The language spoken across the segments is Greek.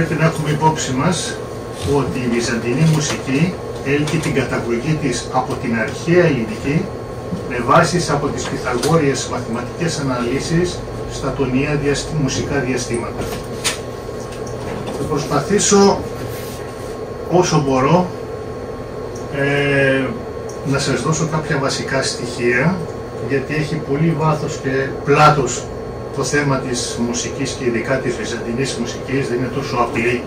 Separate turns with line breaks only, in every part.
πρέπει να έχουμε υπόψη μας ότι η Βυζαντινή μουσική έλκει την καταγωγή της από την αρχαία ελληνική με βάσεις από τις Pythagoreas μαθηματικές αναλύσεις στα τονία διαστη... μουσικά διαστήματα. Θα προσπαθήσω όσο μπορώ ε, να σας δώσω κάποια βασικά στοιχεία γιατί έχει πολύ βάθος και πλάτος το θέμα της μουσικής και ειδικά της βυζαντινής μουσικής δεν είναι τόσο απλή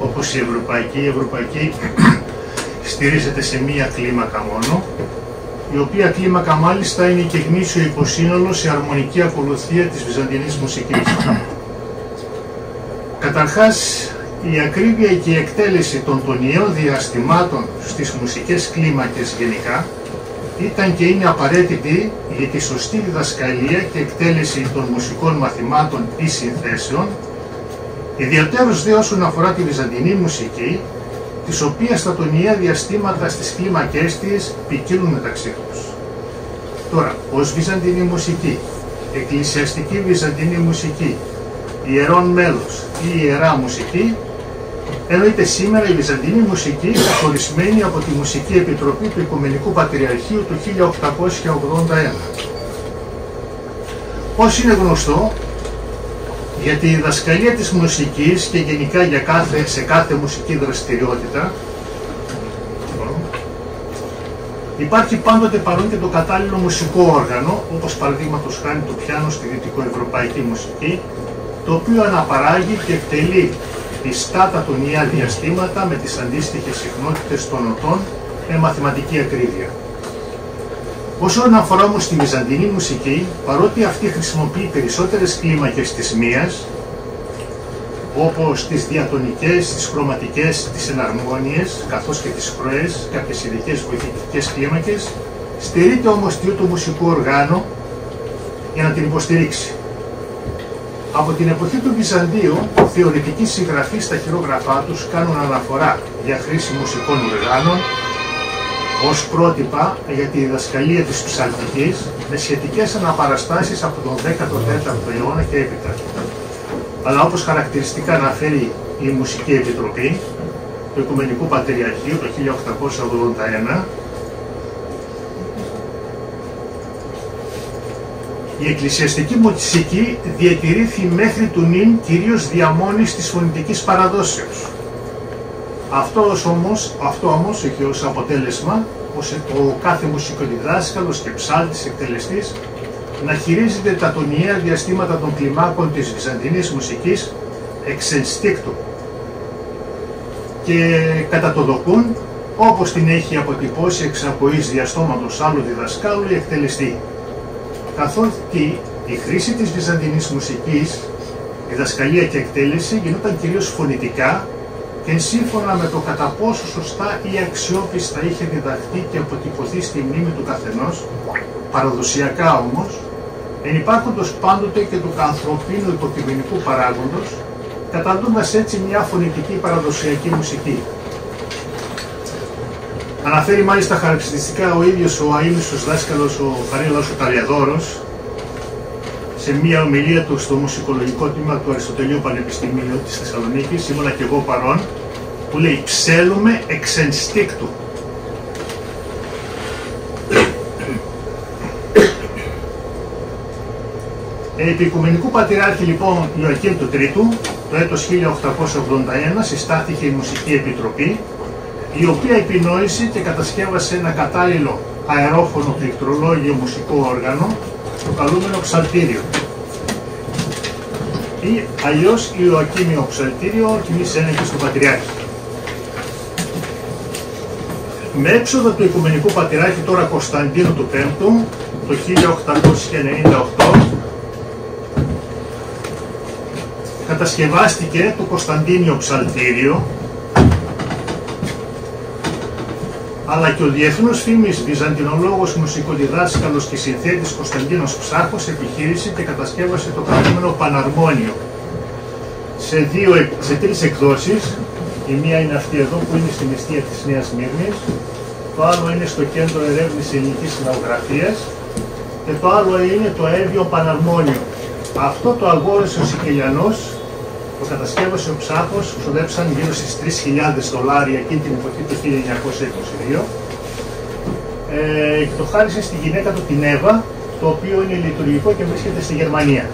όπως η ευρωπαϊκή. Η ευρωπαϊκή στηρίζεται σε μία κλίμακα μόνο, η οποία κλίμακα μάλιστα είναι και γνήσιο υποσύνολο σε αρμονική ακολουθία της βυζαντινής μουσικής. Καταρχάς, η ακρίβεια και η εκτέλεση των τονιαίων διαστημάτων στις μουσικές κλίμακες γενικά ήταν και είναι απαραίτητη για τη σωστή διδασκαλία και εκτέλεση των μουσικών μαθημάτων ή συνθέσεων, ιδιαίτερως δε όσον αφορά τη βυζαντινή μουσική, της οποίας τα τονιαία διαστήματα στις κλίμακές της ποικίλουν μεταξύ τους. Τώρα, ως βυζαντινή μουσική, εκκλησιαστική βυζαντινή μουσική, ιερών μέλος ή ιερά μουσική, εννοείται σήμερα η Βυζαντινή μουσική καθορισμένη από τη Μουσική Επιτροπή του Οικουμενικού Πατριαρχείου του 1881. Ως είναι γνωστό, για τη διδασκαλία της μουσικής και γενικά για κάθε, σε κάθε μουσική δραστηριότητα υπάρχει πάντοτε παρόν και το κατάλληλο μουσικό όργανο, όπως παραδείγματος χάνει το πιάνο στη δυτικοευρωπαϊκή μουσική, το οποίο αναπαράγει και εκτελεί πιστά τα τονιά διαστήματα με τις αντίστοιχες συχνότητες των νοτών με μαθηματική ακρίβεια. Όσον αφορά όμως τη βυζαντινή μουσική, παρότι αυτή χρησιμοποιεί περισσότερες κλίμακες της μίας, όπως τις διατονικές, τις χρωματικές, τις εναρμόνιες, καθώς και τις χρωές, κάποιες ειδικές βοηθητικές κλίμακες, στηρείται όμως του μουσικού οργάνου για να την υποστηρίξει. Από την εποχή του Βυζαντίου, θεωρητικοί συγγραφείς στα χειρόγραφά τους κάνουν αναφορά για χρήση μουσικών οργάνων ως πρότυπα για τη διδασκαλία της ψαλτικής με σχετικές αναπαραστάσεις από τον 14ο αιώνα και έπειτα. Αλλά όπως χαρακτηριστικά αναφέρει η Μουσική Επιτροπή του Οικουμενικού Πατριαρχείου το 1881, Η εκκλησιαστική μουσική διατηρήθη μέχρι του νυν κυρίως διαμόνης της φωνητικής παραδόσεως. Αυτό όμως, αυτό όμως έχει ως αποτέλεσμα πως ο κάθε μουσικοδιδάσκαλος και ψάλτης εκτελεστής να χειρίζεται τα τονιαία διαστήματα των κλιμάκων της βυζαντινής μουσικής εξ και κατά το δοκούν όπως την έχει αποτυπώσει εξ αποής διαστόματος άλλου διδασκάλου ή εκτελεστή καθότι η χρήση της βυζαντινής μουσικής, η δασκαλία και εκτέλεση γινόταν κυρίως φωνητικά και σύμφωνα με το κατά πόσο σωστά ή αξιόπιστα είχε διδαχθεί και αποτυπωθεί στη μνήμη του καθενός, παραδοσιακά όμως, ενυπάρχοντος πάντοτε και του ανθρωπίνου υποκειμενικού παράγοντος, καταντώντας έτσι μια φωνητική παραδοσιακή μουσική. Αναφέρει μάλιστα χαρακτηριστικά ο ίδιος ο αείμνηστος δάσκαλος ο Χαρίλαος ο Ταλιαδόρος σε μια ομιλία του στο μουσικολογικό τμήμα του Αριστοτελείου Πανεπιστημίου της Θεσσαλονίκης, ήμουνα και εγώ παρόν, που λέει «Ψέλουμε εξ ενστίκτου». Επί Οικουμενικού Πατριάρχη λοιπόν Ιωακήμ του Τρίτου, το έτος 1881 συστάθηκε η Μουσική Επιτροπή η οποία επινόησε και κατασκεύασε ένα κατάλληλο αερόφωνο πληκτρολόγιο μουσικό όργανο, το καλούμενο ψαλτήριο. Ή αλλιώς Ιωακήμιο ψαλτήριο κοινής ένεχης του Πατριάρχη. Με έξοδο του Οικουμενικού Πατριάρχη τώρα Κωνσταντίνου του Πέμπτου, το 1898, κατασκευάστηκε το Κωνσταντίνιο Ψαλτήριο, αλλά και ο διεθνούς φήμης βυζαντινολόγος, μουσικοδιδάσκαλος και συνθέτης Κωνσταντίνος Ψάχος επιχείρησε και κατασκεύασε το καλούμενο Παναρμόνιο σε, δύο, σε τρεις εκδόσεις. Η μία είναι αυτή εδώ που είναι στην αιστεία της Νέας Μύρνης, το άλλο είναι στο Κέντρο Ερεύνης Ελληνικής Συναγωγραφίας και το άλλο είναι το Εύιο Παναρμόνιο. Αυτό το αγόρασε ο Σικελιανός Το κατασκεύασε ο ψάχος, ξοδέψαν γύρω στις 3.000 δολάρια εκείνη την εποχή το 1922 ε, και το χάρισε στη γυναίκα του την Εύα, το οποίο είναι λειτουργικό και βρίσκεται στη Γερμανία.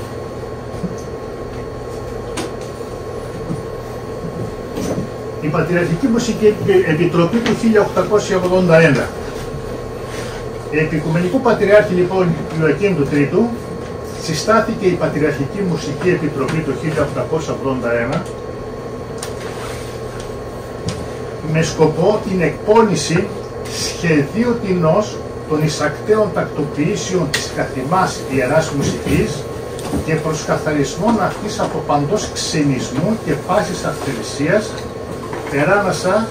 Η Πατριαρχική Μουσική Επιτροπή του 1881. Επικουμενικού Πατριάρχη λοιπόν Ιωακήμ του Τρίτου συστάθηκε η Πατριαρχική Μουσική Επιτροπή το 1881 με σκοπό την εκπόνηση σχεδίου τεινός των εισακτέων τακτοποιήσεων της καθημάς ιεράς μουσικής και προσκαθαρισμών αυτής από παντός ξενισμού και πάσης αυθαιρεσίας περάνασα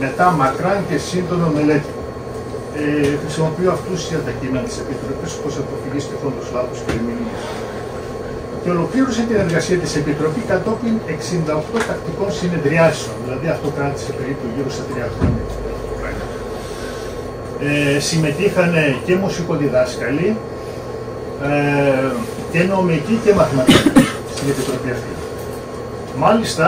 μετά μακράν και σύντονο μελέτη. Ε, χρησιμοποιώ αυτούς για τα κείμενα της Επιτροπής όπως αποφυγής τυχόντος λάθος και ερμηνείας. Και ολοκλήρωσε την εργασία της Επιτροπή κατόπιν 68 τακτικών συνεδριάσεων, δηλαδή αυτό κράτησε περίπου γύρω στα 3 χρόνια. Ε, συμμετείχαν και μουσικοδιδάσκαλοι ε, και νομικοί και μαθηματικοί στην Επιτροπή αυτή. Μάλιστα,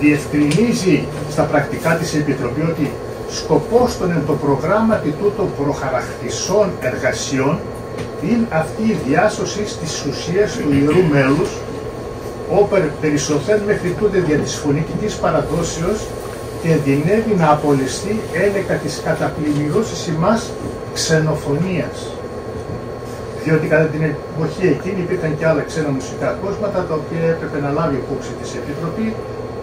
διευκρινίζει στα πρακτικά της Επιτροπή ότι σκοπός των εν το προγράμματι τούτο προχαρακτησών εργασιών είναι αυτή η διάσωση της ουσίας του Ιερού Μέλους όπερ περισσοθέν μέχρι τούτε δια της φωνητικής παραδόσεως και δυνεύει να απολυστεί έλεγα της καταπλημμυρώσης ημάς ξενοφωνίας. Διότι κατά την εποχή εκείνη υπήρχαν και άλλα ξένα μουσικά κόσματα τα οποία έπρεπε να λάβει υπόψη της Επιτροπή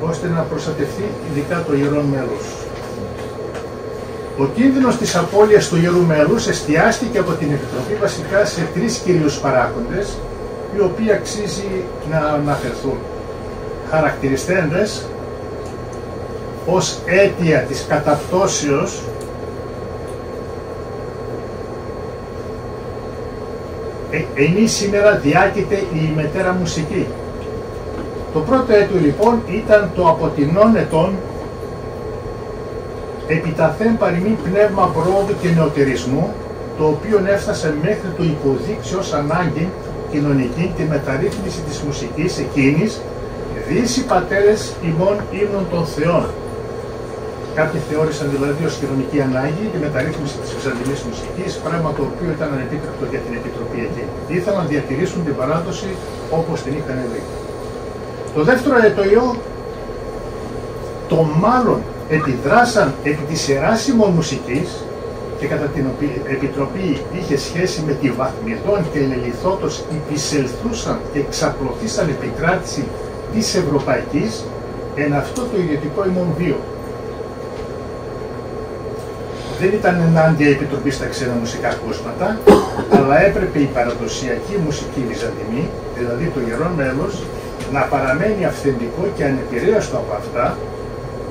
ώστε να προστατευτεί ειδικά το ιερό μέλος. Ο κίνδυνος της απώλειας του ιερού μέλους εστιάστηκε από την Επιτροπή βασικά σε τρεις κυρίους παράγοντες, οι οποίοι αξίζει να αναφερθούν. Χαρακτηριστέντες ως αίτια της καταπτώσεως ε, σήμερα διάκειται η μετέρα μουσική. Το πρώτο αίτιο λοιπόν ήταν το από την ετών επιταθέν παροιμή πνεύμα πρόοδου και νεοτερισμού, το οποίο έφτασε μέχρι το υποδείξει ως ανάγκη κοινωνική τη μεταρρύθμιση της μουσικής εκείνης, οι πατέρες ημών ύμνων των θεών. Κάποιοι θεώρησαν δηλαδή ως κοινωνική ανάγκη τη μεταρρύθμιση της βυζαντινής μουσικής, πράγμα το οποίο ήταν ανεπίτρεπτο για την Επιτροπή εκείνη. Ήθελαν να διατηρήσουν την παράδοση όπως την είχαν δει. Το δεύτερο ετοϊό, το μάλλον επιδράσαν επί της εράσιμων μουσικής και κατά την Επιτροπή είχε σχέση με τη βαθμιδόν και λελιθότος υπησελθούσαν και εξαπλωθήσαν επικράτηση της Ευρωπαϊκής εν αυτό το ιδιωτικό ημών βίο. Δεν ήταν ενάντια η Επιτροπή στα ξένα μουσικά κόσματα, αλλά έπρεπε η παραδοσιακή μουσική Βυζαντινή, δηλαδή το γερό μέλος, να παραμένει αυθεντικό και ανεπηρέαστο από αυτά,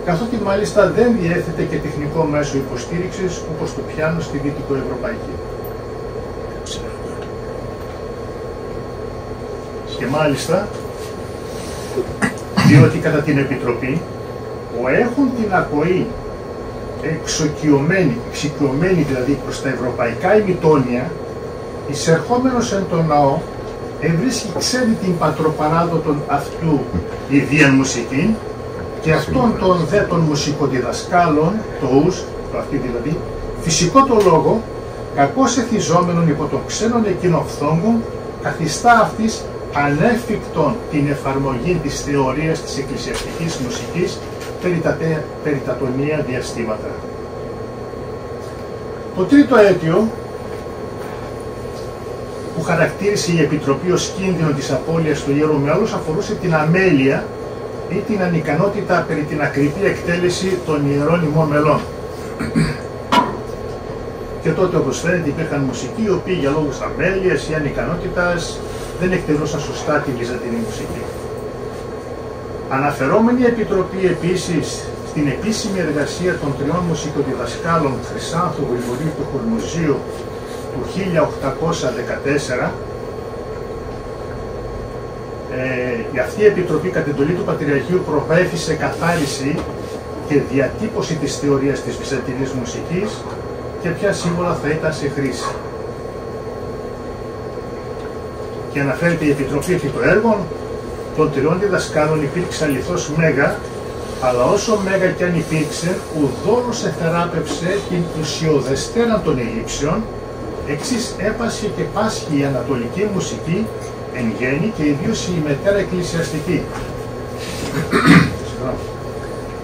καθότι μάλιστα δεν διέθετε και τεχνικό μέσο υποστήριξης όπως το πιάνο στη Δυτικοευρωπαϊκή. Και μάλιστα, διότι κατά την Επιτροπή, ο έχουν την ακοή εξοκιωμένη, εξοικειωμένη δηλαδή προς τα ευρωπαϊκά ημιτόνια, εισερχόμενος εν τον ναό, ευρίσκει ξέρει την πατροπαράδοτον αυτού ιδίαν μουσική και αυτόν των δε των μουσικοδιδασκάλων, το ους, το αυτή δηλαδή, φυσικό το λόγο, κακώς εθιζόμενον υπό των ξένων εκείνων φθόγκων, καθιστά αυτής ανέφικτον την εφαρμογή της θεωρίας της εκκλησιαστικής μουσικής περί τα, περί τα διαστήματα. Το τρίτο αίτιο που χαρακτήρισε η Επιτροπή ως κίνδυνο της απώλειας του Ιερού Μέλους αφορούσε την αμέλεια ή την ανικανότητα περί την ακριβή εκτέλεση των ιερών ημών μελών. Και τότε όπως φαίνεται υπήρχαν μουσικοί οι οποίοι για λόγους αμέλειας ή ανικανότητας δεν εκτελούσαν σωστά τη βυζαντινή μουσική. Αναφερόμενη Επιτροπή επίσης στην επίσημη εργασία των τριών μουσικοδιδασκάλων Χρυσάνθου, Γρηγορίου και Χορμοζίου του 1814 ε, αυτή η Επιτροπή κατ' εντολή του Πατριαρχείου προπέφησε καθάριση και διατύπωση της θεωρίας της Βυζαντινής μουσικής και ποια σύμβολα θα ήταν σε χρήση. και αναφέρεται η Επιτροπή επί το έργο των τριών διδασκάλων υπήρξε αληθώς μέγα, αλλά όσο μέγα κι αν υπήρξε, ουδόλως εθεράπευσε την ουσιοδεστέρα των ελλείψεων, εξής έπασε και πάσχει η ανατολική μουσική εν γέννη και ιδίως η μετέρα εκκλησιαστική.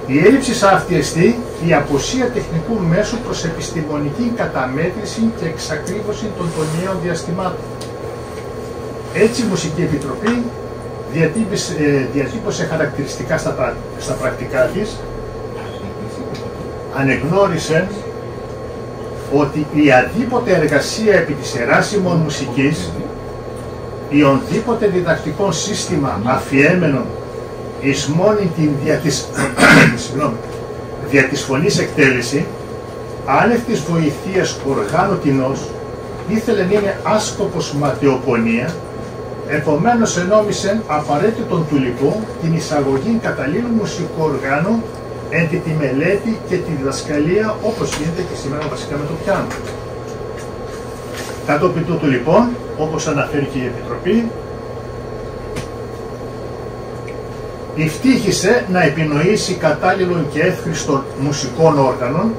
Η έλλειψη αυτή εστί η αποσία τεχνικού μέσου προς επιστημονική καταμέτρηση και εξακρίβωση των τονιαίων διαστημάτων. Έτσι η Μουσική Επιτροπή ε, διατύπωσε χαρακτηριστικά στα, στα πρακτικά της, ανεγνώρισε ότι η αντίποτε εργασία επί της εράσιμων μουσικής ή ονδήποτε διδακτικό σύστημα αφιέμενων εις μόνη την δια της, δια της φωνής εκτέλεση, άνευ της βοηθείας οργάνου κοινός, ήθελε να είναι άσκοπος ματαιοπονία, επομένως ενόμισε απαραίτητον του λοιπού την εισαγωγή καταλήλου μουσικού οργάνου εν τη μελέτη και τη διδασκαλία όπως γίνεται και σήμερα βασικά με το πιάνο. Κατόπιν τούτου λοιπόν, όπως αναφέρει και η Επιτροπή, ευτύχησε να επινοήσει κατάλληλων και εύχριστων μουσικών όργανων,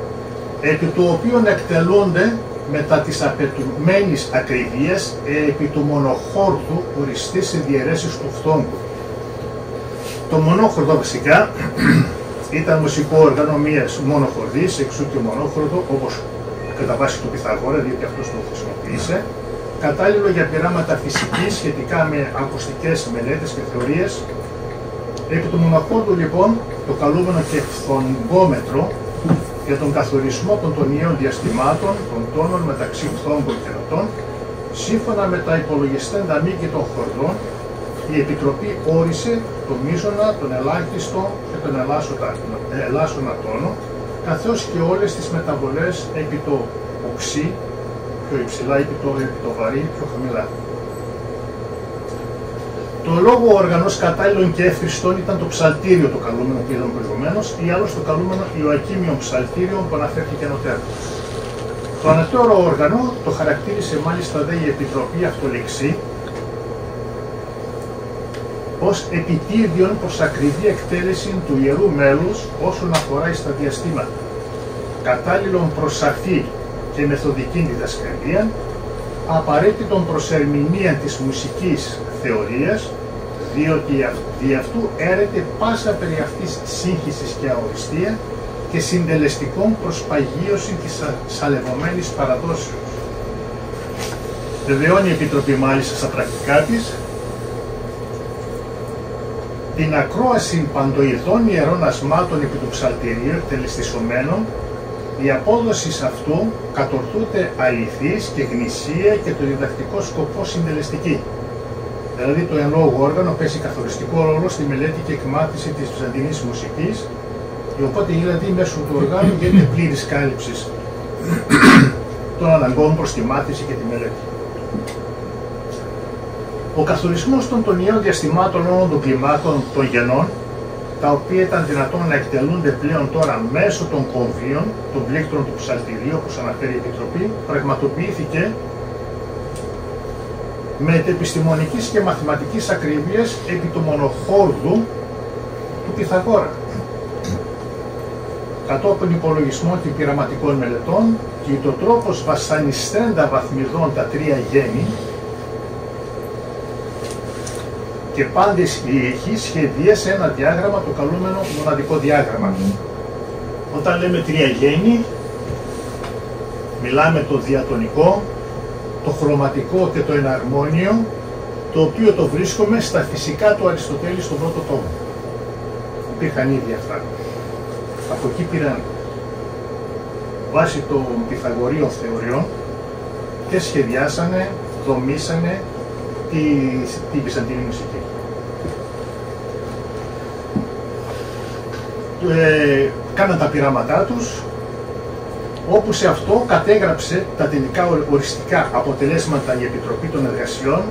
επί του οποίων εκτελούνται μετά της απαιτουμένης ακριβίας επί του μονοχόρτου οριστής σε διαιρέσεις του φθόγκου. Το μονόχορδο φυσικά ήταν μουσικό όργανο μίας μονοχορδής, εξού και μονόχορδο, όπως κατά βάση του Πυθαγόρα, διότι αυτός το χρησιμοποίησε, κατάλληλο για πειράματα φυσικής σχετικά με ακουστικές μελέτες και θεωρίες, Επί του μοναχόντου λοιπόν το καλούμενο και φθονγκόμετρο για τον καθορισμό των τονιαίων διαστημάτων των τόνων μεταξύ φθόγκων και νοτών, σύμφωνα με τα υπολογιστέντα μήκη των χορδών, η Επιτροπή όρισε το μίζωνα, τον ελάχιστο και τον ελάσσονα τόνο, καθώς και όλες τις μεταβολές επί το οξύ, πιο υψηλά, επί το, επί το βαρύ, πιο χαμηλά. Το λόγο όργανο κατάλληλων και εύχριστων ήταν το ψαλτήριο το καλούμενο που είδαμε προηγουμένως ή άλλο το καλούμενο Ιωακίμιο ψαλτήριο που αναφέρθηκε νωρίτερα. Το ανατέωρο όργανο το χαρακτήρισε μάλιστα δε η Επιτροπή Αυτολεξή ως επιτίδιον προς ακριβή εκτέλεση του Ιερού Μέλους όσον αφορά στα διαστήματα, κατάλληλον προς σαφή και μεθοδική διδασκαλία, απαραίτητον προς ερμηνεία της μουσικής θεωρίας, διότι δι' αυτού έρεται πάσα περί αυτής σύγχυσης και αοριστία και συντελεστικών προς παγίωση της σαλευωμένης παραδόσεως. Βεβαιώνει η Επιτροπή μάλιστα στα πρακτικά της την ακρόαση παντοειδών ιερών ασμάτων επί του ψαλτηρίου εκτελεστισωμένων η απόδοση αυτού κατορθούται αληθής και γνησία και το διδακτικό σκοπό συντελεστική. Δηλαδή το εν λόγω όργανο παίζει καθοριστικό ρόλο στη μελέτη και εκμάθηση της βυζαντινής μουσικής και οπότε δηλαδή μέσω του οργάνου γίνεται πλήρης κάλυψης των αναγκών προς τη μάθηση και τη μελέτη. Ο καθορισμός των τονιαίων διαστημάτων όλων των κλιμάκων των γενών, τα οποία ήταν δυνατόν να εκτελούνται πλέον τώρα μέσω των κομβίων, των πλήκτρων του ψαλτηρίου, όπως αναφέρει η Επιτροπή, πραγματοποιήθηκε με επιστημονικής και μαθηματικής ακρίβειας επί του μονοχόρδου του Πυθαγόρα. Κατόπιν υπολογισμών και πειραματικών μελετών και το τρόπος βασανιστέντα βαθμιδών τα τρία γέννη και πάντες η ηχή σχεδίασε ένα διάγραμμα, το καλούμενο μοναδικό διάγραμμα. Όταν λέμε τρία γέννη, μιλάμε το διατονικό, το χρωματικό και το εναρμόνιο, το οποίο το βρίσκουμε στα φυσικά του Αριστοτέλη στον πρώτο τόμο. Υπήρχαν ήδη αυτά. Από εκεί πήραν βάσει των Pythagorean θεωριών και σχεδιάσανε, δομήσανε τη, τη Βυζαντινή μουσική. Ε, κάναν τα πειράματά τους, όπου σε αυτό κατέγραψε τα τελικά οριστικά αποτελέσματα η Επιτροπή των Εργασιών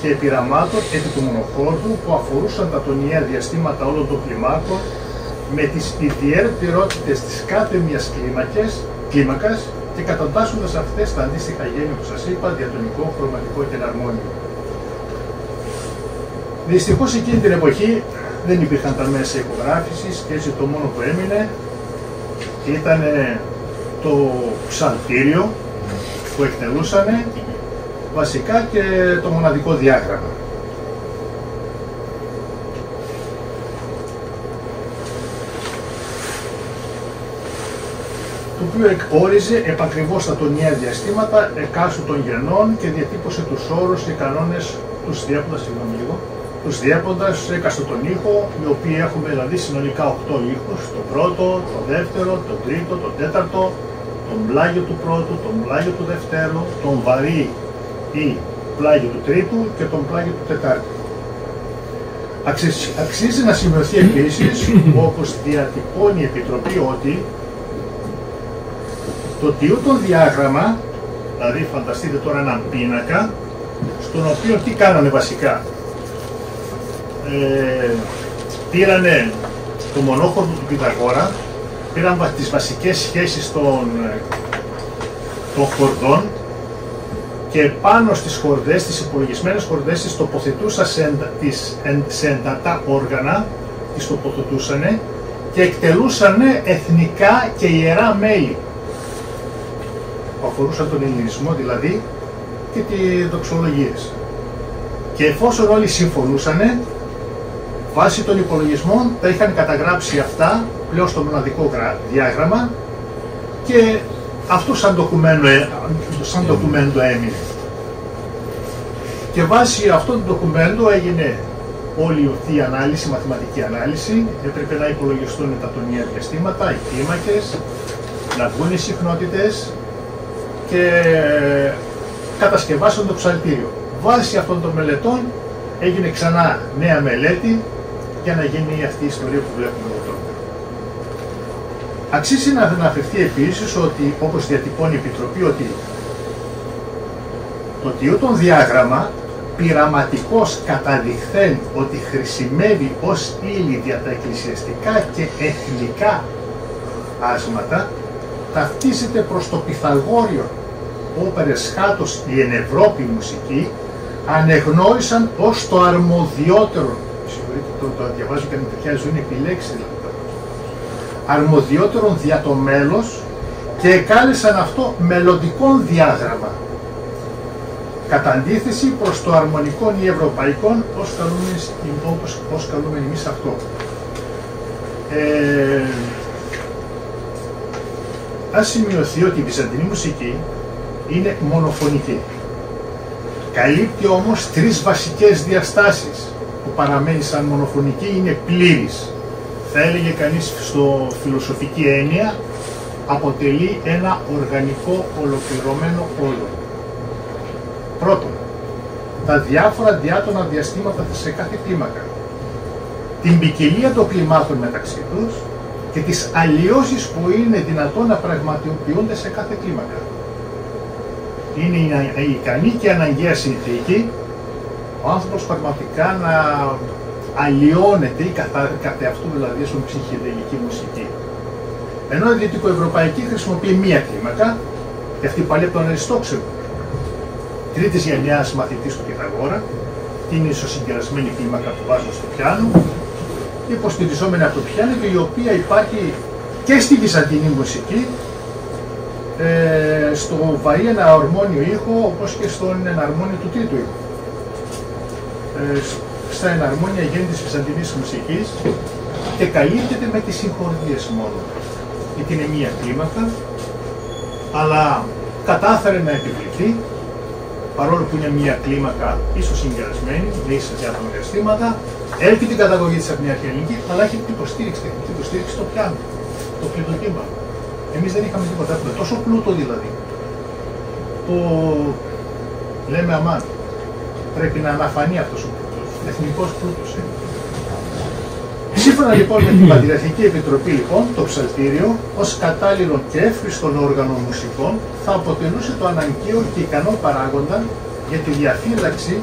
και Επιραμάτων επί του μονοχόρδου που αφορούσαν τα τονιαία διαστήματα όλων των κλιμάκων με τις ιδιαιτερότητες της κάθε μιας κλίμακες, κλίμακας και κατατάσσοντας αυτές τα αντίστοιχα γένεια που σας είπα, διατονικό, χρωματικό και εναρμόνιο. Δυστυχώς εκείνη την εποχή δεν υπήρχαν τα μέσα υπογράφησης και έτσι το μόνο που έμεινε ήταν το ψαλτήριο που εκτελούσαν βασικά και το μοναδικό διάγραμμα. το οποίο εκόριζε επακριβώς τα τονιαία διαστήματα εκάστου των γενών και διατύπωσε τους όρους και κανόνες τους διέποντας, συγγνώμη λίγο, τους διέποντας έκαστο τον ήχο, οι οποίοι έχουμε δηλαδή συνολικά 8 ήχους, τον πρώτο, τον δεύτερο, τον τρίτο, τον τέταρτο, τον πλάγιο του πρώτου, τον πλάγιο του δευτέρου, τον βαρύ ή πλάγιο του τρίτου και τον πλάγιο του τετάρτου. Αξίζει να σημειωθεί επίσης, όπως διατυπώνει η Επιτροπή, ότι το τιούτον διάγραμμα, δηλαδή φανταστείτε τώρα έναν πίνακα, στον οποίο τι κάνανε βασικά; Ε, πήρανε το μονόχορδο του Πιταγόρα, πήραν τις βασικές σχέσεις των, ε, των χορδών και πάνω στις χορδές, τις υπολογισμένες χορδές, τις τοποθετούσαν σε, τις, σε εντατά όργανα, τις τοποθετούσαν και εκτελούσαν εθνικά και ιερά μέλη που αφορούσαν τον ελληνισμό δηλαδή και τι δοξολογίες. Και εφόσον όλοι συμφωνούσαν, Βάσει των υπολογισμών τα είχαν καταγράψει αυτά πλέον στο μοναδικό διάγραμμα και αυτό σαν ντοκουμέντο, ε, σαν ντοκουμέντο έμεινε. Και βάσει αυτών του ντοκουμέντου έγινε όλη αυτή η ανάλυση, η μαθηματική ανάλυση. Έπρεπε να υπολογιστούν τα τονία διαστήματα, οι κλίμακες, να βγουν οι συχνότητες και κατασκευάσαν το ψαλτήριο. Βάσει αυτών των μελετών έγινε ξανά νέα μελέτη για να γίνει αυτή η ιστορία που βλέπουμε εδώ τώρα. Αξίζει να αναφερθεί επίσης ότι, όπως διατυπώνει η Επιτροπή, ότι το τιούτον διάγραμμα πειραματικός καταδειχθέν ότι χρησιμεύει ως ύλη για τα εκκλησιαστικά και εθνικά άσματα, ταυτίζεται προς το Πυθαγόριο όπερες χάτος η Ευρώπη μουσική, ανεγνώρισαν ως το αρμοδιότερο το, το διαβάζω και με τέτοια ζωή είναι επιλέξεις δηλαδή. Αρμοδιότερον δια το μέλος και κάλεσαν αυτό μελλοντικό διάγραμμα. Κατά αντίθεση προς το αρμονικό ή ευρωπαϊκό, ως καλούμε, όπως, ως καλούμε εμείς αυτό. Ε, ας σημειωθεί ότι η βυζαντινή μουσική είναι μονοφωνική. Καλύπτει όμως τρεις βασικές διαστάσεις που παραμένει σαν μονοφωνική είναι πλήρης. Θα έλεγε κανείς στο φιλοσοφική έννοια αποτελεί ένα οργανικό ολοκληρωμένο όλο. Πρώτον, τα διάφορα διάτονα διαστήματα σε κάθε κλίμακα, την ποικιλία των κλιμάτων μεταξύ τους και τις αλλοιώσεις που είναι δυνατόν να πραγματοποιούνται σε κάθε κλίμακα. Είναι η ικανή και αναγκαία συνθήκη ο άνθρωπος πραγματικά να αλλοιώνεται ή κατά, κατά αυτού δηλαδή στον ψυχεδελική μουσική. Ενώ η δυτικοευρωπαϊκή χρησιμοποιεί μία κλίμακα, και αυτή πάλι από τον Αριστόξενο, τρίτης γενιάς μαθητής του Πυθαγόρα, την ισοσυγκερασμένη κλίμακα που βάζω στο πιάνο, υποστηριζόμενη από το πιάνο και η οποία υπάρχει και στη βυζαντινή μουσική, ε, στο βαρύ εναρμόνιο ήχο, όπως και στον εναρμόνιο του τρίτου ήχου. Ε, στα εναρμόνια γέννη της Βυζαντινής μουσικής και καλύπτεται με τις συγχωρίες μόνο. Γιατί είναι μία κλίμακα, αλλά κατάφερε να επιβληθεί, παρόλο που είναι μία κλίμακα ίσως συγκερασμένη, με ίσως διάφορα διαστήματα, έχει την καταγωγή της από την αρχαιολογική, αλλά έχει την υποστήριξη, την υποστήριξη στο πιάνο, το κλειδοκύμα. Εμείς δεν είχαμε τίποτα, έχουμε τόσο πλούτο δηλαδή, που λέμε αμάν πρέπει να αναφανεί αυτός ο πλούτος, εθνικός πλούτος είναι. Σύμφωνα λοιπόν με την Πατριαρχική Επιτροπή, λοιπόν, το ψαλτήριο ως κατάλληλο και εύχριστον όργανο μουσικών θα αποτελούσε το αναγκαίο και ικανό παράγοντα για τη διαφύλαξη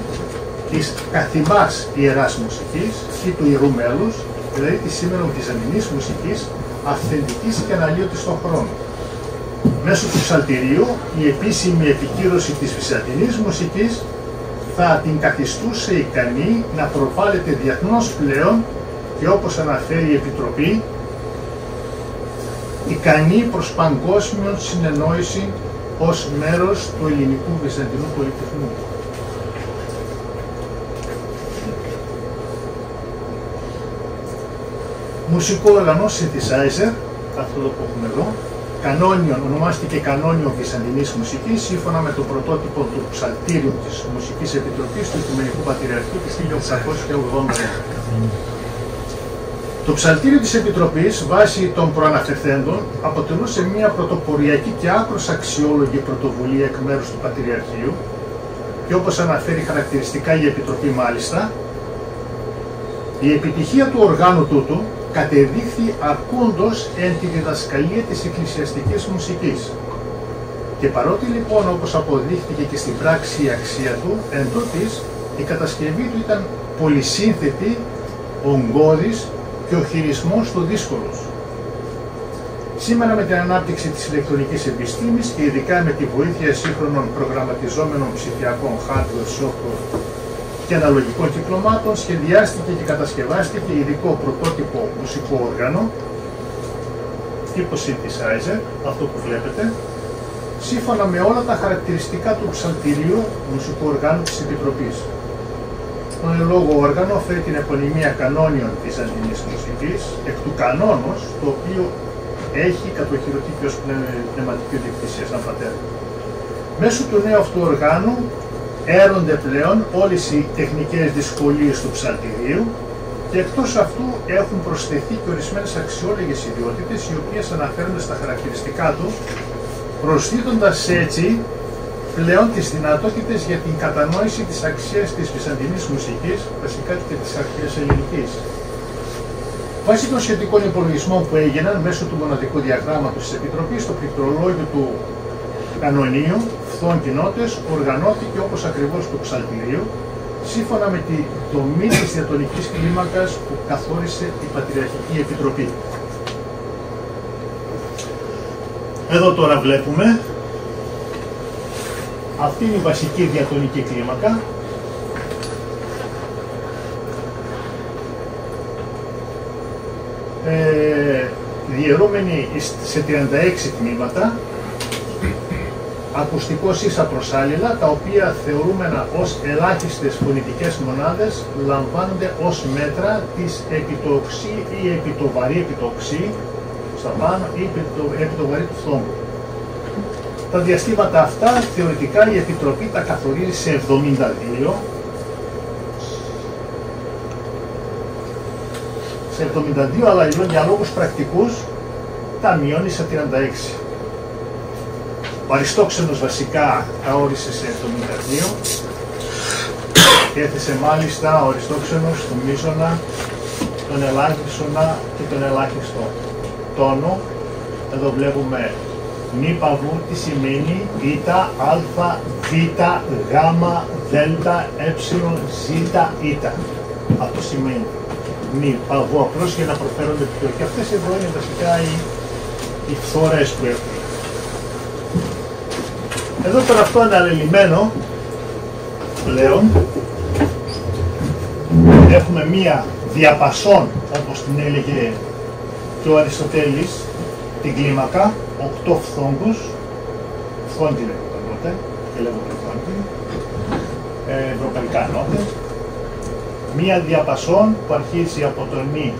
της καθημάς ιεράς μουσικής ή του ιερού μέλους, δηλαδή της σήμερα βυζαντινή μουσικής, αυθεντικής και αναλύωτη στον χρόνο. Μέσω του ψαλτηρίου, η επίσημη επικύρωση της βυζαντινής μουσικής θα την καθιστούσε ικανή να προβάλλεται διεθνώς πλέον και όπως αναφέρει η Επιτροπή, ικανή προς παγκόσμιο συνεννόηση ως μέρος του ελληνικού βυζαντινού πολιτισμού. Μουσικό όργανο synthesizer, αυτό το που έχουμε εδώ, κανόνιο, ονομάστηκε κανόνιο βυζαντινής μουσικής σύμφωνα με το πρωτότυπο του ψαλτήριου της Μουσικής Επιτροπής του Οικουμενικού Πατριαρχείου της 1880. Το ψαλτήριο της Επιτροπής, βάσει των προαναφερθέντων, αποτελούσε μια πρωτοποριακή και άκρως αξιόλογη πρωτοβουλία εκ μέρους του Πατριαρχείου και όπως αναφέρει χαρακτηριστικά η Επιτροπή μάλιστα, η επιτυχία του οργάνου τούτου κατεδείχθη αρκούντος εν τη διδασκαλία της εκκλησιαστικής μουσικής. Και παρότι λοιπόν όπως αποδείχθηκε και στην πράξη η αξία του, εν η κατασκευή του ήταν πολυσύνθετη, ογκώδης και ο χειρισμός του δύσκολος. Σήμερα με την ανάπτυξη της ηλεκτρονικής επιστήμης και ειδικά με τη βοήθεια σύγχρονων προγραμματιζόμενων ψηφιακών hardware, software και αναλογικών κυκλωμάτων σχεδιάστηκε και κατασκευάστηκε ειδικό πρωτότυπο μουσικό όργανο τύπος synthesizer, αυτό που βλέπετε, σύμφωνα με όλα τα χαρακτηριστικά του ψαλτηρίου μουσικού οργάνου της Επιτροπής. Το λόγο όργανο φέρει την επωνυμία κανόνιων της αντινής μουσικής, εκ του κανόνος, το οποίο έχει κατοχυρωθεί και ως πνευματική διεκτησία σαν πατέρα. Μέσω του νέου αυτού οργάνου έρονται πλέον όλες οι τεχνικές δυσκολίες του ψαλτηρίου και εκτός αυτού έχουν προσθεθεί και ορισμένες αξιόλογες ιδιότητες οι οποίες αναφέρονται στα χαρακτηριστικά του, προσθέτοντας έτσι πλέον τις δυνατότητες για την κατανόηση της αξίας της βυζαντινής μουσικής, βασικά και της αρχαίας ελληνικής. Βάσει των σχετικών υπολογισμών που έγιναν μέσω του μοναδικού διαγράμματος της Επιτροπής, το πληκτρολόγιο του κανονίου, φθόν κοινότητες, οργανώθηκε όπως ακριβώς το ψαλτηρίο, σύμφωνα με τη δομή της διατονικής κλίμακας που καθόρισε η Πατριαρχική Επιτροπή. Εδώ τώρα βλέπουμε αυτή είναι η βασική διατονική κλίμακα. Ε, διαιρούμενη σε 36 τμήματα, ακουστικός ίσα προσάλληλα, τα οποία θεωρούμενα ως ελάχιστες φωνητικές μονάδες λαμβάνονται ως μέτρα της επιτοξή ή επιτοβαρή επιτοξή στα πάνω ή επιτοβαρή του φθόγκου. Τα διαστήματα αυτά θεωρητικά η Επιτροπή τα καθορίζει σε 72 σε 72 αλλά για λόγους πρακτικούς τα μειώνει σε 36. Ο Αριστόξενος βασικά τα όρισε σε 72 και έθεσε μάλιστα ο Αριστόξενος τον μίζωνα, τον ελάχιστονα και τον ελάχιστο τόνο. Εδώ βλέπουμε μη παβού τι σημαίνει β, α, β, γ, δ, ε, ζ, η. Αυτό σημαίνει μη παβού απλώς για να προφέρονται πιο. Και αυτές εδώ είναι βασικά οι, οι φθορές που έχουμε. Εδώ τώρα αυτό αναλελειμμένο πλέον έχουμε μία διαπασόν όπως την έλεγε και ο Αριστοτέλης την κλίμακα 8 φθόγκους, φθόντι λέγονταν τότε, και λέγονταν φθόντι, ε, ευρωπαϊκά νότε, μία διαπασόν που αρχίζει από το νη,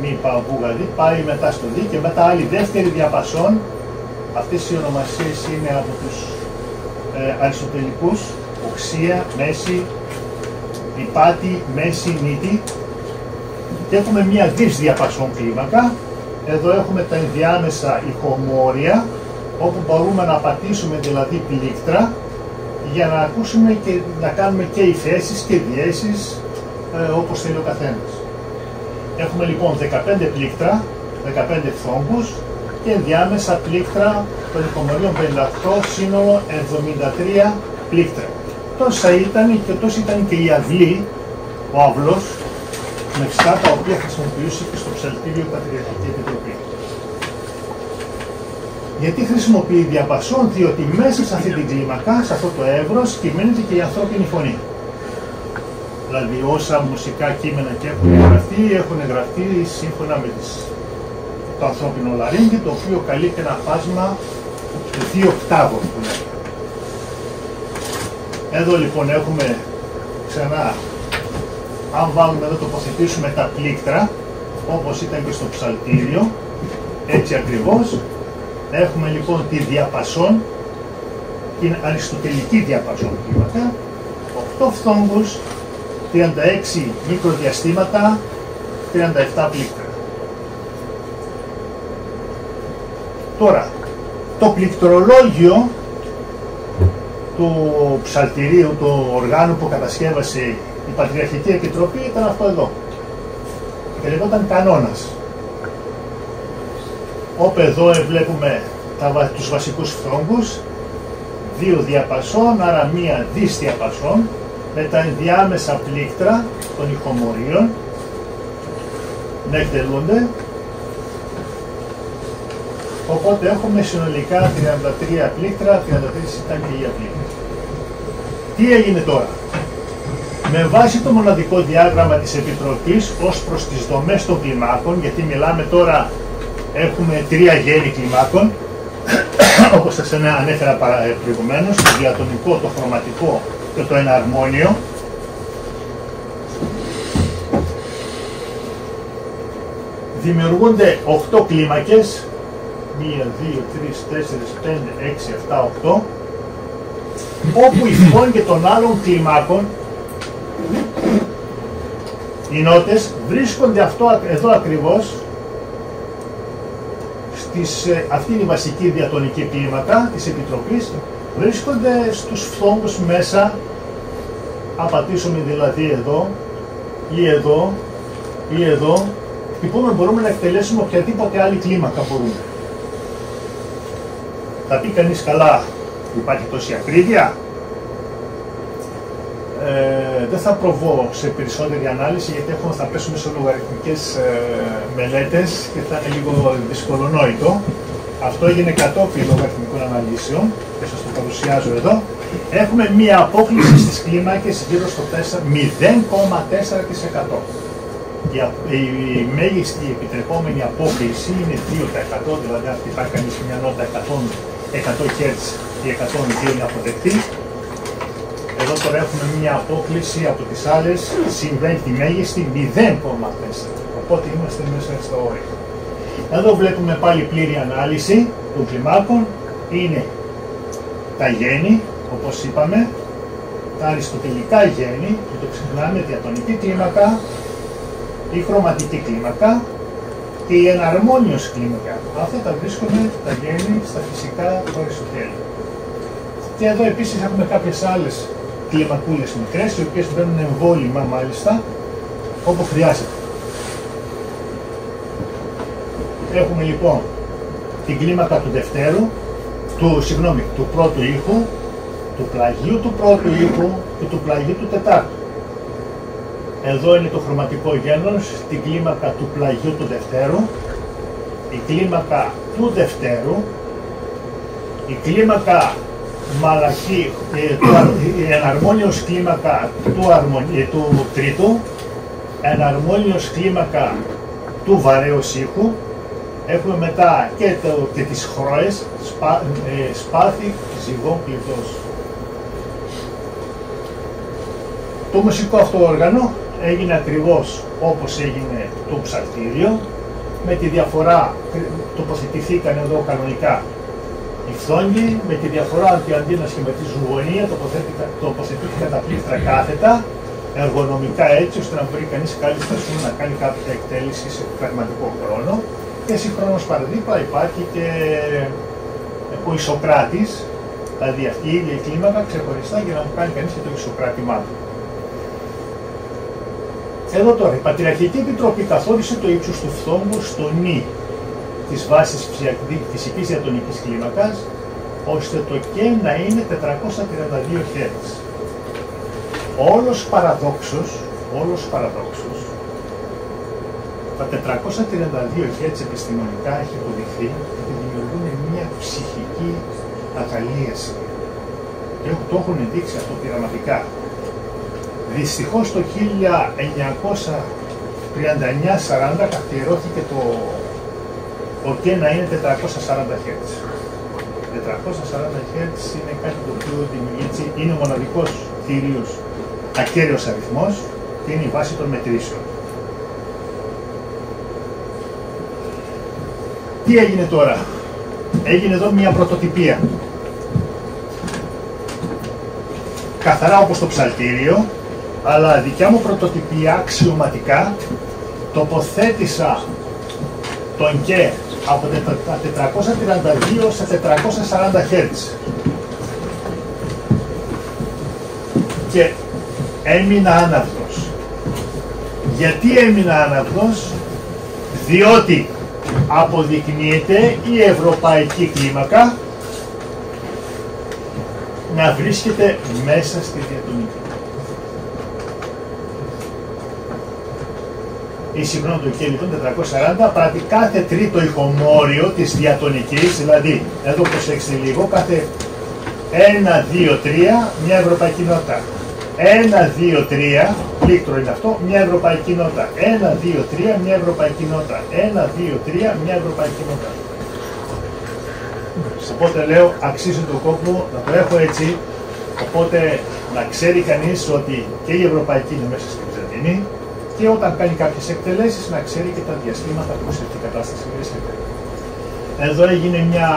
μη παγκούγαδη, πάει μετά στο δι και μετά άλλη δεύτερη διαπασόν, αυτές οι ονομασίες είναι από τους ε, αριστοτελικούς, οξία, μέση, υπάτη, μέση, νύτη, και έχουμε μία δις διαπασόν κλίμακα, εδώ έχουμε τα ενδιάμεσα ηχομόρια, όπου μπορούμε να πατήσουμε δηλαδή πλήκτρα για να ακούσουμε και να κάνουμε και οι θέσεις και διέσεις ε, όπως θέλει ο καθένας. Έχουμε λοιπόν 15 πλήκτρα, 15 φθόγκους και ενδιάμεσα πλήκτρα των ηχομορίων 58, σύνολο 73 πλήκτρα. Τόσα ήταν και τόσο ήταν και η αυλή, ο αυλός, μεξικά τα οποία χρησιμοποιούσε και στο ψαλτήριο Πατριαρχική Επιτροπή. Γιατί χρησιμοποιεί διαπασόν, διότι μέσα σε αυτή την κλίμακα, σε αυτό το εύρος, κυμαίνεται και η ανθρώπινη φωνή. Δηλαδή όσα μουσικά κείμενα και έχουν γραφτεί, έχουν γραφτεί σύμφωνα με τις, το ανθρώπινο λαρίνγκι, το οποίο καλύπτει ένα φάσμα δύο οκτάβων που λέμε. Εδώ λοιπόν έχουμε ξανά, αν βάλουμε εδώ τοποθετήσουμε τα πλήκτρα, όπως ήταν και στο ψαλτήριο, έτσι ακριβώς, έχουμε λοιπόν τη διαπασόν, την αριστοτελική διαπασόν κλίμακα, 8 φθόγκους, 36 μικροδιαστήματα, 37 πλήκτρα. Τώρα, το πληκτρολόγιο του ψαλτηρίου, του οργάνου που κατασκεύασε η Πατριαρχική Επιτροπή ήταν αυτό εδώ. Και λεγόταν κανόνας. Όπου εδώ βλέπουμε τα, τους βασικούς φθόγκους, δύο διαπασών, άρα μία δις διαπασών, με τα ενδιάμεσα πλήκτρα των ηχομορίων να εκτελούνται. Οπότε έχουμε συνολικά 33 πλήκτρα, 33 ήταν και η πλήκτρα. Τι έγινε τώρα; Με βάση το μοναδικό διάγραμμα της Επιτροπής ως προς τις δομές των κλιμάκων, γιατί μιλάμε τώρα, έχουμε τρία γέννη κλιμάκων, όπως σας ανέφερα προηγουμένως, το διατομικό, το χρωματικό και το εναρμόνιο δημιουργούνται 8 κλίμακες 1, 2, 3, 4, 5, 6, 7, 8 όπου οι φόνοι των άλλων κλιμάκων οι νότες βρίσκονται αυτό, εδώ ακριβώς στις, ε, αυτή είναι η βασική διατονική κλίμακα της Επιτροπής βρίσκονται στους φθόγκους μέσα, αν πατήσουμε δηλαδή εδώ ή εδώ ή εδώ, λοιπόν μπορούμε να εκτελέσουμε οποιαδήποτε άλλη κλίμακα μπορούμε. Θα πει κανείς καλά, υπάρχει τόση ακρίβεια; Ε, δεν θα προβώ σε περισσότερη ανάλυση γιατί έχουμε, θα πέσουμε σε λογαριθμικές ε, μελέτες και θα είναι λίγο δυσκολονόητο. Αυτό έγινε κατόπιν λογαριθμικών αναλύσεων και σας το παρουσιάζω εδώ. Έχουμε μία απόκληση στις κλίμακες γύρω στο 0,4%. Η, η μέγιστη επιτρεπόμενη απόκληση είναι 2%, δηλαδή αν υπάρχει κανείς μια νότα 100, 100 Hz και 102 είναι αποδεκτή. Εδώ τώρα έχουμε μια απόκληση από τις άλλες, συμβαίνει τη μέγιστη 0,4. Οπότε είμαστε μέσα στο όριο. Εδώ βλέπουμε πάλι πλήρη ανάλυση των κλιμάκων. Είναι τα γέννη, όπως είπαμε, τα αριστοτελικά γέννη, που το ξεχνάμε, διατονική κλίμακα, η χρωματική κλίμακα και η εναρμόνιος κλίμακα. Αυτά τα βρίσκουμε τα γέννη στα φυσικά του Αριστοτέλη. Και εδώ επίσης έχουμε κάποιες άλλες κλιμακούλες μικρές, οι οποίες μπαίνουν εμβόλυμα μάλιστα, όπου χρειάζεται. Έχουμε λοιπόν την κλίμακα του δευτέρου, του, συγγνώμη, του πρώτου ήχου, του πλαγίου του πρώτου ήχου και του πλαγίου του τετάρτου. Εδώ είναι το χρωματικό γένος, την κλίμακα του πλαγίου του δευτέρου, η κλίμακα του δευτέρου, η κλίμακα μαλακή, ε, η εναρμόνιος κλίμακα του, αρμονι, ε, του τρίτου, εναρμόνιος κλίμακα του βαρέως ήχου, Έχουμε μετά και, το, και τις χρώες, σπά, ε, σπάθη, ζυγό, πληθός. Το μουσικό αυτό όργανο έγινε ακριβώς όπως έγινε το ψαλτήριο, με τη διαφορά, τοποθετηθήκαν εδώ κανονικά οι φθόγγοι, με τη διαφορά ότι αντί να σχηματίζουν γωνία, τοποθετήθηκαν τα πλήκτρα κάθετα, εργονομικά έτσι, ώστε να μπορεί κανείς κάλλιστα να κάνει κάποια εκτέλεση σε πραγματικό χρόνο και συγχρόνως παραδείγμα υπάρχει και ο Ισοκράτης, δηλαδή αυτή η ίδια κλίμακα ξεχωριστά για να μου κάνει κανείς και το Ισοκράτημά του. Εδώ τώρα, η Πατριαρχική Επιτροπή καθόρισε το ύψος του φθόγκου στο νη της βάσης φυσικής διατονικής κλίμακας, ώστε το και να είναι 432 Hz. Όλος παραδόξος, όλος παραδόξος, τα 432 Hz επιστημονικά έχει αποδειχθεί ότι δημιουργούν μια ψυχική αταλίαση. Και το έχουν δείξει αυτό πειραματικά. Δυστυχώς το 1939-40 καθιερώθηκε το OK να είναι 440 Hz. 440 Hz είναι κάτι το οποίο δημιουργεί, είναι ο μοναδικός κύριος ακέραιος αριθμός και είναι η βάση των μετρήσεων. Τι έγινε τώρα; Έγινε εδώ μια πρωτοτυπία. Καθαρά όπως το ψαλτήριο, αλλά δικιά μου πρωτοτυπία αξιωματικά τοποθέτησα τον ΚΕ από τα 432 σε 440 Hz. Και έμεινα άναυδος. Γιατί έμεινα άναυδος, διότι αποδεικνύεται η ευρωπαϊκή κλίμακα να βρίσκεται μέσα στη διατονική. Η συχνότητα του λοιπόν 440 πράττει κάθε τρίτο ηχομόριο της διατονικής, δηλαδή εδώ προσέξτε λίγο, κάθε 1, 2, 3, μια ευρωπαϊκή νότα. 1, 2, 3, πλήκτρο είναι αυτό, μια ευρωπαϊκή νότα. 1, 2, 3, μια ευρωπαϊκή νότα. 1, 2, 3, μια ευρωπαϊκή νότα. Οπότε λέω, αξίζει τον κόπο να το έχω έτσι, οπότε να ξέρει κανείς ότι και η ευρωπαϊκή είναι μέσα στην Βυζαντινή και όταν κάνει κάποιες εκτελέσεις να ξέρει και τα διαστήματα που σε τι κατάσταση βρίσκεται. Εδώ έγινε μια